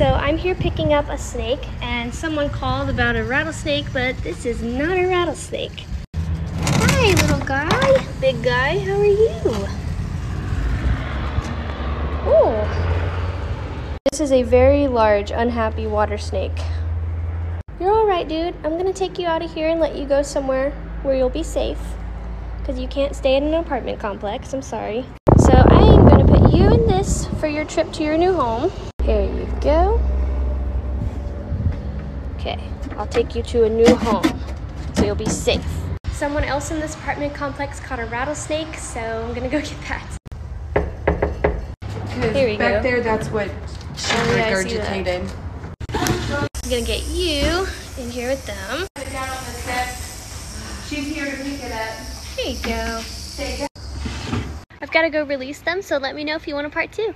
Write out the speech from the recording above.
So I'm here picking up a snake and someone called about a rattlesnake, but this is not a rattlesnake. Hi, little guy. Big guy, how are you? Oh. This is a very large, unhappy water snake. You're all right, dude. I'm gonna take you out of here and let you go somewhere where you'll be safe. Because you can't stay in an apartment complex. I'm sorry. So I am gonna put you in this for your trip to your new home. Here you go. Okay, I'll take you to a new home so you'll be safe. Someone else in this apartment complex caught a rattlesnake, so I'm gonna go get that. Because Here we back go. there, that's what she Oh, yeah, I see that. regurgitated. I'm gonna get you in here with them. Sit down on the steps. She's here to pick it up. There you go. I've got to go release them, so let me know if you want a part two.